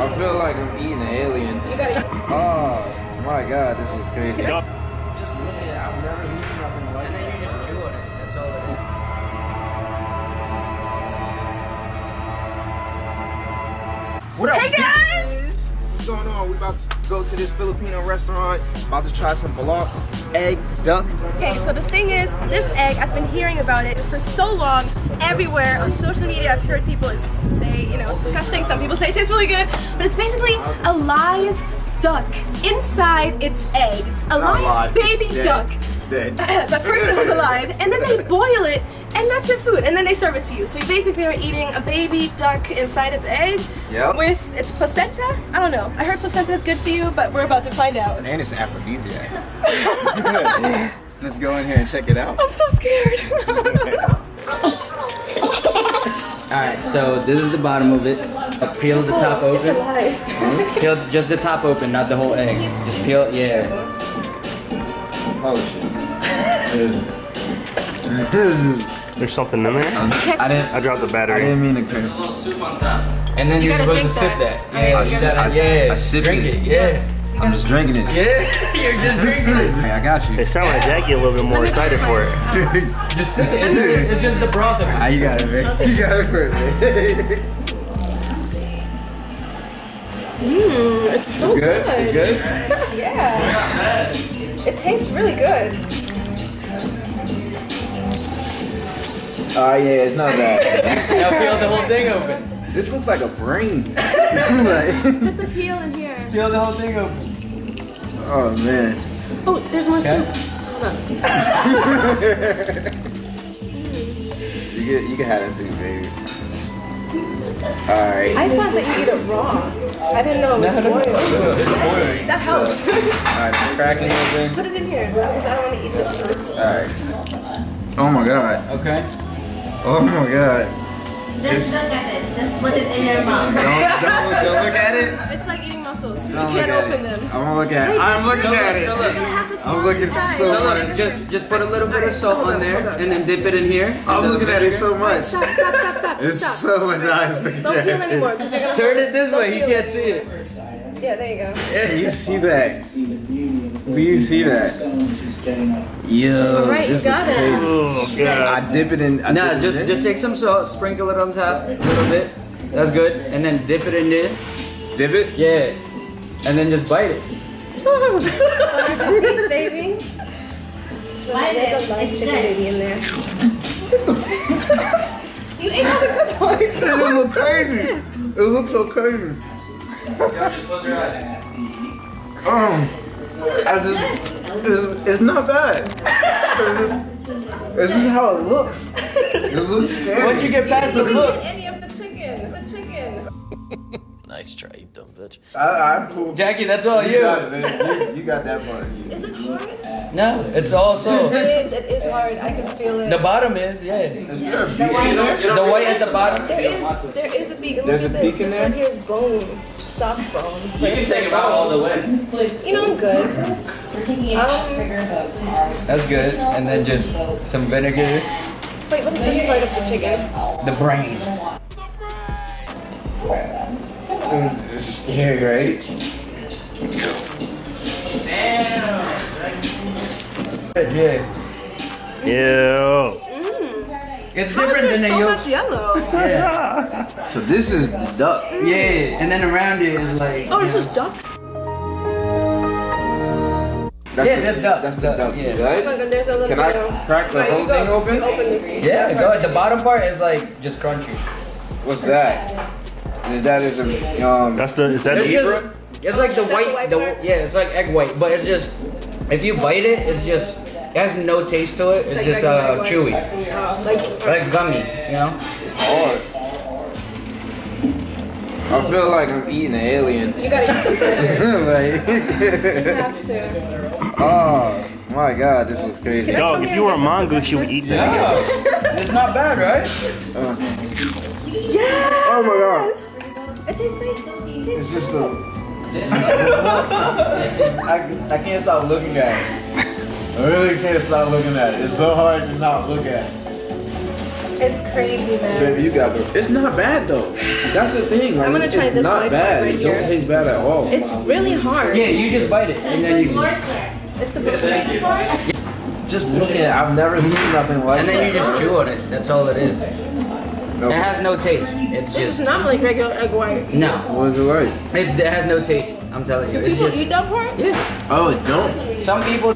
I feel like I'm eating an alien. You gotta. Oh my god, this looks crazy. Just look at it. I've never seen nothing like that. And then you just chew on it. That's all it is. What up? Hey, guys! What's going? We about to go to this Filipino restaurant. About to try some balot egg duck. Okay, so the thing is, this egg, I've been hearing about it for so long, everywhere on social media. I've heard people say, you know, it's disgusting. Some people say it tastes really good, but it's basically a live duck inside its egg. A live, alive, baby it's duck. It's dead. but first it was alive, and then they boil it, and that's your food, and then they serve it to you. So you basically are eating a baby duck inside its egg Yep. with its placenta. I don't know. I heard placenta is good for you, but we're about to find out. And it's aphrodisiac. Let's go in here and check it out. I'm so scared. Alright, so this is the bottom of it. Peel the top open. Hmm? Peel just the top open, not the whole egg. Just peel, yeah. Oh shit. This is. There's something in there. I didn't. I dropped the battery. I battery. didn't mean to curse. And then You you're supposed to drink sip that. that. I mean, Yeah, you you gotta gotta, sip it. yeah. I sip Drink this. it, yeah. I'm just drinking it. Yeah, you're just drinking it. Hey, I got you. It sounded like Jackie a little bit more excited for it. Just sip it. It's just, it's just the broth of it. Ah, you got it, man. You got it first, man. Mmm, it's so It's good? It's good? Yeah. It tastes really good. Oh, yeah, it's not bad. Now peel the whole thing open. this looks like a brain. Put the peel in here. Peel the whole thing open. oh, man. Oh, there's more Okay. soup. Hold on. You can, you can have that soup, baby. Alright. I thought that you eat it raw. I didn't know it was boiled. That helps. Alright, cracking it open. Put it in here because I don't want to eat this shit. Alright. Oh my god. Okay. Oh my god. Just look at it. Just put it in your mouth. Don't, don't, look, don't look at it. It's like eating mussels. You Don't can't open it. them. I'm gonna look at it. I'm looking at it. So look, You're gonna have this I'm looking inside. so so much. just just put a little bit of salt on there, and then dip it in here. I'm looking at it so much. Stop, stop, stop, stop. There's Just stop. so much eyes looking Don't at peel it. anymore because you're gonna. Turn it this way. He can't see it. Yeah, there you go. Do you see that? Do you see that? Yo, Alright, you this got looks it. crazy. Oh god. I dip it in. I Nah, just just take some salt, sprinkle it on top, a little bit. That's good, and then dip it in there. dip it. Yeah, and then just bite it. Oh, that's teeth, baby. Just remember, there's a live It's chicken baby in there. you ate all the good part. It looks crazy. It looks so crazy. Just close your eyes. Um, I just, it's, it's not bad. It's just, it's just how it looks. It looks scary. Once you get past the look, Any of the chicken. The chicken. Nice try, you dumb bitch. I, I'm cool. Jackie, that's all You you. got it, man. You, you got that part. Is it hard? No, it's also It is. It is hard. I can feel it. the bottom is yeah. Is there a beak in there? The white is the bottom. There is. There is a beak. And There's look a at this. beak in this one there? here is bone. Soft bone. You can it's take still it out all the way. You know I'm good. Um, That's good. And then just some vinegar, wait, what is this part of the chicken? the brain. Mm, This is scary, right? Yeah. Ew. It's How is different than there the so yolk. much yellow? Yeah. So this is the duck. Yeah, and then around it is like. Oh, it's just duck. That's Yeah, the, that's duck. That's the Duck, duck, yeah. right? And there's a little Can bit I of. crack the Alright, whole thing open? Open. Yeah, go ahead. The bottom part is like just crunchy. What's that? Is that is a um? That's the is that It's the just, it's like the Is that the white, white the, yeah, it's like egg white, but it's just, if you bite it, it's just, it has no taste to it. It's, like just regular uh, egg chewy, white. Oh, like, like gummy, you know. It's hard. I feel like I'm eating an alien. you gotta eat this after. You have to. oh my god, this looks crazy. Can Dog, if you were a mongoose, you would eat that. Yeah, it's not bad, right? Yes! Oh my god. It tastes like. It It's tastes just the. I, I can't stop looking at it. I really can't stop looking at it. It's so hard to not look at it. It's crazy, man. Baby, you got it. It's not bad though. That's the thing. Like, I'm gonna try it's this not white bad. part right it here. don't taste bad at all. It's really hard. Yeah, you just bite it and then you It's a bit Just looking at, it. I've never seen nothing like that. and then you just chew on it. That's all it is. It has no taste. It's This just is not like regular egg white. no. What is it like? It, it has no taste. I'm telling you. It's People just eat that part? yeah. Oh, it don't. Some people